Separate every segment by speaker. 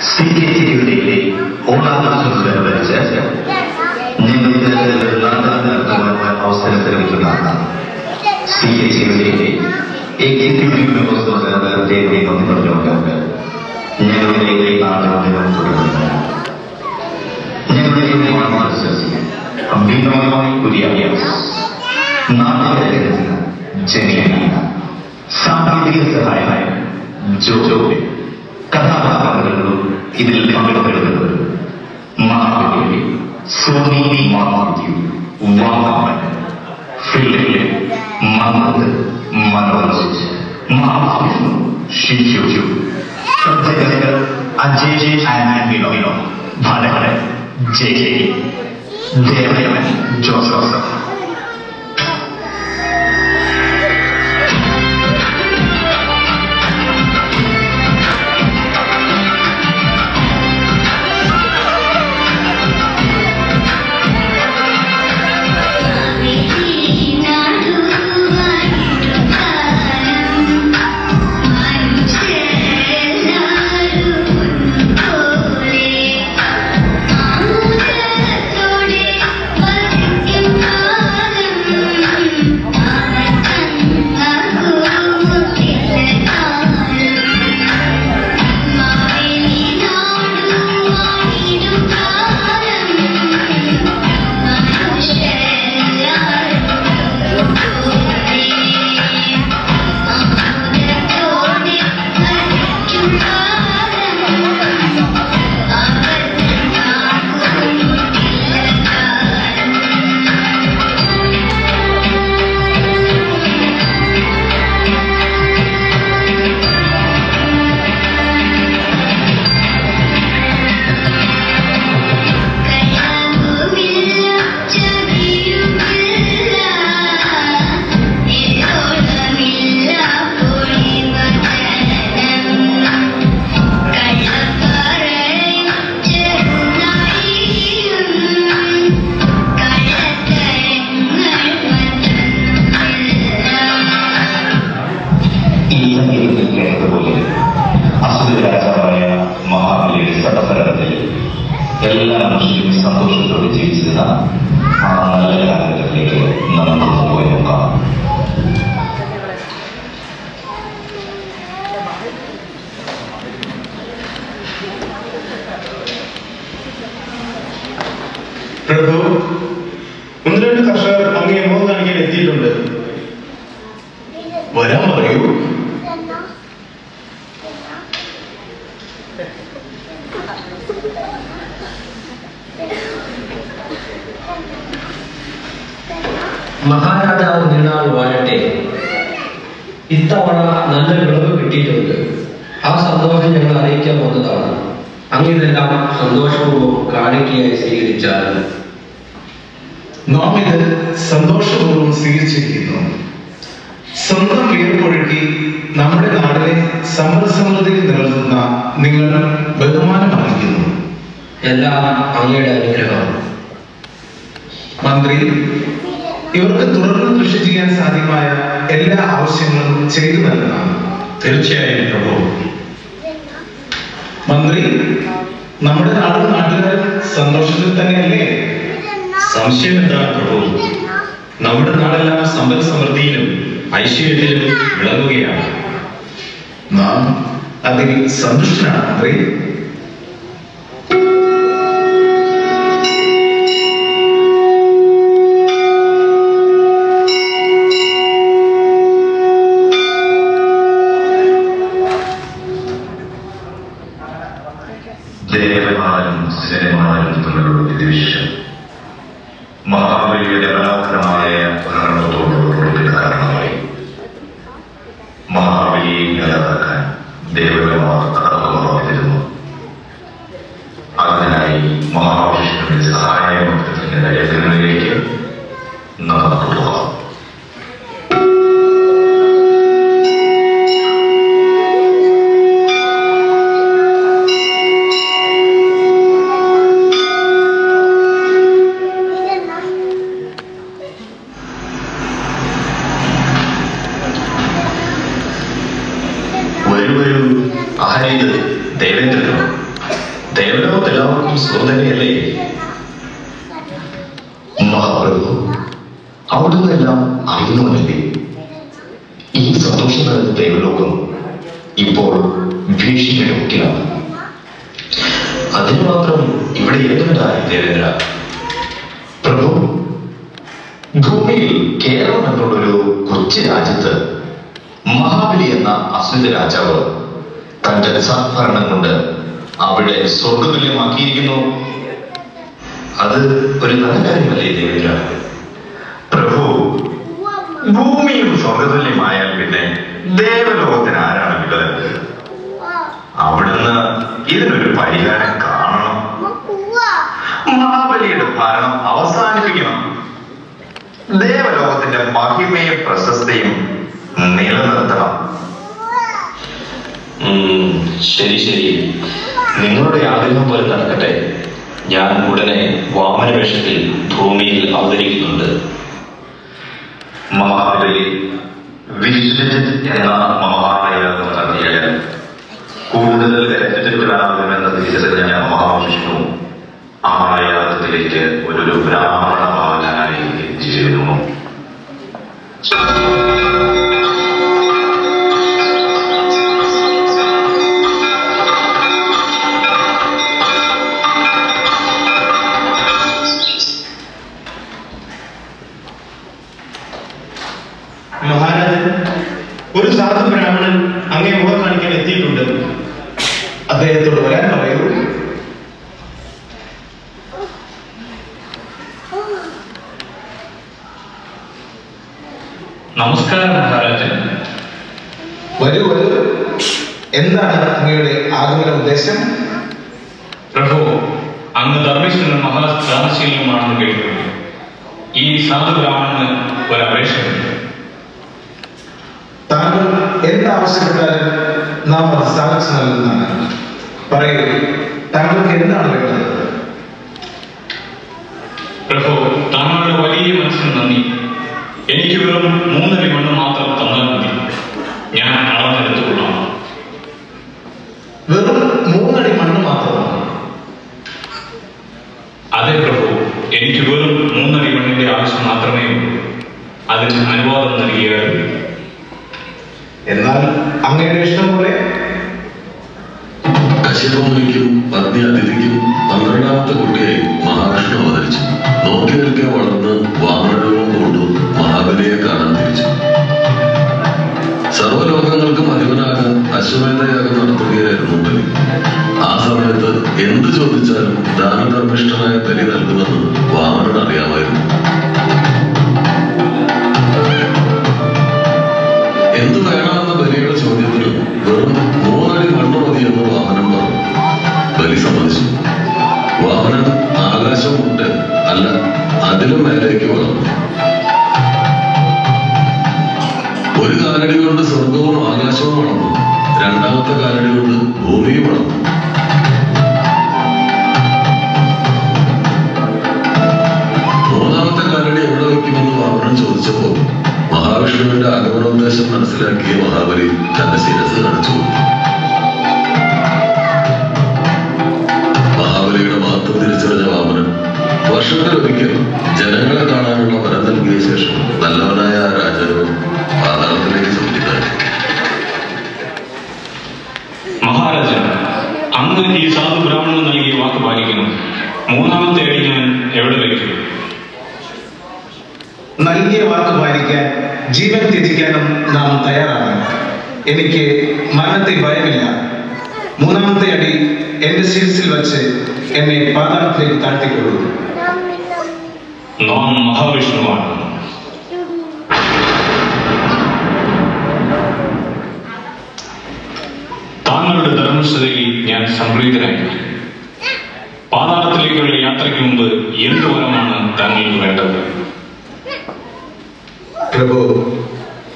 Speaker 1: CCTV'deki olağanüstü süreçler nimetlerden tamamen avsesleri tutanlar. CCTV'deki ekipli memurlarla devlet yönetimiyle निम्नलिखित बातों में निम्नलिखित मानव सस्य हम बिना मानी कुरियास नाते रहते हैं जनिया सामाजिक सहाय है जो जो भी ഇതിൽ പങ്കെടുക്കുന്നത് മഹാബലി സോനി മാത്യു വാമൻ ഫിലിപ്പ് മഹമ്മദ് മനോജ് മഹാവിഷ്ണു ഷിജു പ്രവർത്തകർ Ajay and Bharat J K Devadevan Joseph ആ നല്ല കാലഘട്ടത്തിലേക്ക്
Speaker 2: പ്രഭു ഒന്ന് രണ്ട് കർഷകർ അങ്ങേ മുഖം കാണിക്കാൻ എത്തിയിട്ടുണ്ട്. വരാൻ പറയൂ.
Speaker 3: ഇത്തവണ നല്ല വിളവ് കിട്ടിയിട്ടുണ്ട്. ആ സന്തോഷം ഞങ്ങൾ അറിയിക്കാൻ വന്നതാണ്. അങ്ങിതെല്ലാം സന്തോഷപൂർവം കാണിക്കയായി സ്വീകരിച്ചാൽ.
Speaker 2: നാം ഇത് സന്തോഷപൂർവം സ്വീകരിച്ചിരിക്കുന്നു. സ്വന്തം വീർപ്പൊഴുക്കി നമ്മുടെ നാടിനെ സമ്പദ് സമൃദ്ധിയിൽ നിലനിർത്തുന്ന നിങ്ങൾ ബഹുമാനം അർഹിക്കുന്നു
Speaker 3: എല്ലാം അങ്ങയുടെ അനുഗ്രഹം.
Speaker 2: മന്ത്രി ഇവർക്ക് തുടർന്ന് കൃഷി ചെയ്യാൻ സാധ്യമായ എല്ലാ ആവശ്യങ്ങളും ചെയ്തു നൽകണം.
Speaker 4: തീർച്ചയായും പ്രഭു.
Speaker 2: മന്ത്രി നമ്മുടെ നാടും നാട്ടുകാരും സന്തോഷത്തിൽ തന്നെയല്ലേ?
Speaker 4: സംശയം എന്താണ് പ്രഭു? നമ്മുടെ നാടെല്ലാം സമ്പൽ സമൃദ്ധിയിലും ഐശ്വര്യത്തിലും വിളങ്ങുകയാണ്.
Speaker 2: നാം അതിൽ സന്തുഷ്ടനാണ് മന്ത്രി.
Speaker 1: ദേവന്മാരും സിനിമാരും തമ്മിലുള്ള വിദ്വേഷം മഹാബലിയുടെ മനോഹരമായ ഭരണത്തോടുള്ള കാരണമായി മഹാബലിയെ ഇല്ലാതാക്കാൻ ദേവന്മാർ തടവുമാർത്തിരുന്നു അതിനായി മഹാവിഷ്ണുവിന്റെ സഹായമന്ത്രത്തിന്റെ രചനകളിലേക്ക് നമുക്ക് പോകാം
Speaker 4: ലോകത്തെല്ലാവർക്കും എല്ലാവർക്കും സുഹൃതനെയല്ലേ
Speaker 1: മഹാപ്രഭു അവിടുന്ന് എല്ലാം അറിയുന്നവനല്ലേ ഈ സന്തോഷം നിറഞ്ഞ ദൈവലോകം ഇപ്പോൾ ഭീഷണിയുടെ മുക്കിലാണ്.
Speaker 4: അതിന് മാത്രം ഇവിടെ എന്തുണ്ടായി ദേവേന്ദ്ര
Speaker 1: പ്രഭു ഭൂമിയിൽ കേരളം എന്നുള്ളൊരു കൊച്ചു രാജ്യത്ത് മഹാബലി എന്ന അസുര രാജാവ് തന്റെ സദ്ഭരണം കൊണ്ട് അവിടെ സ്വർഗതുല്യമാക്കിയിരിക്കുന്നു
Speaker 4: അത് ഒരു നല്ല കാര്യമല്ലേ ദേവിക
Speaker 1: പ്രഭു ഭൂമിയും സ്വർഗതുല്യമായാൽ പിന്നെ ദേവലോകത്തിന് ആരാണ് വികലത് അവിടുന്ന് ഇതിനൊരു പരിഹാരം കാണണം. മഹാബലിയുടെ ഭരണം അവസാനിപ്പിക്കണം. ദേവലോകത്തിന്റെ മഹിമയും പ്രശസ്തിയും നിലനിർത്തണം.
Speaker 4: ശരി ശരി. നിങ്ങളുടെ ആഗ്രഹം പോലെ നടക്കട്ടെ. ഞാൻ ഉടനെ വാമന വേഷത്തിൽ ഭൂമിയിൽ അവതരിക്കുന്നുണ്ട്.
Speaker 1: മഹാബലി വിശ്വജിത് എന്ന മഹായാഗം നടത്തിയാൽ കൂടുതൽ രക്തത്തിലാകുമെന്ന് തിരിച്ചറിഞ്ഞ മഹാവിഷ്ണു ആ ഒരു ബ്രാഹ്മണ
Speaker 4: നമസ്കാരം മഹാരാജൻ.
Speaker 2: വരൂ വരൂ. എന്താണ് അങ്ങയുടെ ആഗമന ഉദ്ദേശം?
Speaker 5: പ്രഭു അങ്ങ് ധർമ്മേശ്വരൻ മഹാദാനശീലമാണെന്ന് കേൾക്കുന്നു ഈ സാധു ബ്രാഹ്മണന് ഒരു അപേക്ഷയുണ്ട്
Speaker 2: താങ്കൾ എന്താവശ്യപ്പെട്ടാലും നാം അത് സാധിച്ചു നൽകുന്നതാണ്. പറയൂ താങ്കൾക്ക് എന്താണ് വേണ്ടത്?
Speaker 5: പ്രഭു താങ്കളുടെ വലിയ മനസ്സിന് നന്ദി. എനിക്ക് വെറും മൂന്നര മണ്ണ് മാത്രം തന്നാൽ മതി. ഞാൻ അളന്നെടുത്തുകൊള്ളാം.
Speaker 2: വെറും മൂന്നടി മണ്ണ് മാത്രമാണ്
Speaker 5: അതെ പ്രഭു എനിക്ക് വെറും മൂന്നടി മണ്ണിന്റെ ആവശ്യം മാത്രമേ ഉള്ളൂ. അതിന് അനുവാദം നൽകിയാൽ
Speaker 2: എന്നാൽ അങ്ങയുടെ ഇഷ്ടം പോലെ?
Speaker 6: കശ്യപമുനിക്കും പത്നി അതിഥിക്കും പന്ത്രണ്ടാമത്തെ കുട്ടിയായി മഹാവിഷ്ണു അവതരിച്ചു. നോക്കി വളർന്ന് വാമനരൂപം അശ്വമേധയാഗം നടത്തുകയായിരുന്നു ബലി ആ സമയത്ത് എന്ത് ചോദിച്ചാലും ദാനധർമ്മിഷ്ഠനായ ബലി നൽകുമെന്ന് വാമനൻ അറിയാമായിരുന്നു. എന്ത് വേണമെന്ന ബലിയുടെ ചോദ്യത്തിൽ വെറും മൂന്നടി മണ്ണ് മതിയെന്ന് വാമനൻ പറഞ്ഞു. ബലി സമ്മതിച്ചു. വാമനൻ ആകാശം മുട്ട് അല്ല അതിലും മേലേക്ക് വളർന്നു ഒരു കാലടി കൊണ്ട് സ്വർഗവും ആകാശവും വളർന്നു രണ്ടാമത്തെ കാലടി കൊണ്ട് ഭൂമിയും വളർന്നു മൂന്നാമത്തെ കാലടി എവിടെ വയ്ക്കുമെന്ന് വാമനൻ ചോദിച്ചപ്പോ മഹാവിഷ്ണുവിന്റെ ആഗമനോദ്ദേശം മനസ്സിലാക്കിയ മഹാബലി തന്റെ ശിരസ് കാണിച്ചു മഹാബലിയുടെ
Speaker 5: മൂന്നാമത്തെ അടി ഞാൻ എവിടെ വയ്ക്കും?
Speaker 2: നൽകിയ വാക്ക് പാലിക്കാൻ ജീവൻ ത്യജിക്കാനും നാം തയ്യാറാണ് എനിക്ക് മരണത്തെ ഭയമില്ല. മൂന്നാമത്തെ അടി എന്റെ ശിരസിൽ വച്ച് എന്നെ പാതാളത്തിലേക്ക് താഴ്ത്തിക്കൊള്ളുന്നു
Speaker 5: നാം മഹാവിഷ്ണുവാണ്. താങ്കളുടെ ധർമ്മസ്ഥതയിൽ ഞാൻ സംപ്രീതനായി പാതാളത്തിലേക്കുള്ള യാത്രയ്ക്ക് മുമ്പ് എന്ത് വരമാണ് താങ്കൾക്ക് വേണ്ടത്?
Speaker 2: പ്രഭു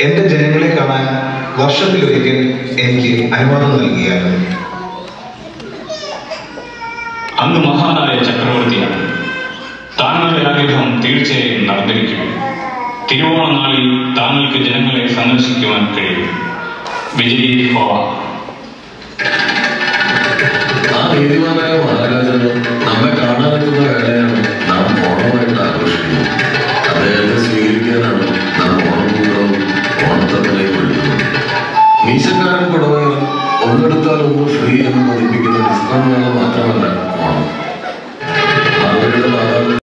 Speaker 2: എന്റെ ജനങ്ങളെ കാണാൻ വർഷത്തിലൊരിക്കൽ എനിക്ക് അനുവാദം നൽകിയാലും.
Speaker 5: അന്ന് മഹാനായ ചക്രവർത്തിയാണ്. താങ്കളുടെ ആഗ്രഹം തീർച്ചയായും നടന്നിരിക്കും. തിരുവോണ നാളിൽ താങ്കൾക്ക് ജനങ്ങളെ സന്ദർശിക്കുവാൻ കഴിയും. വിജയ് ഭവ.
Speaker 6: ആ നീതിമാനായ മഹാരാജാവ്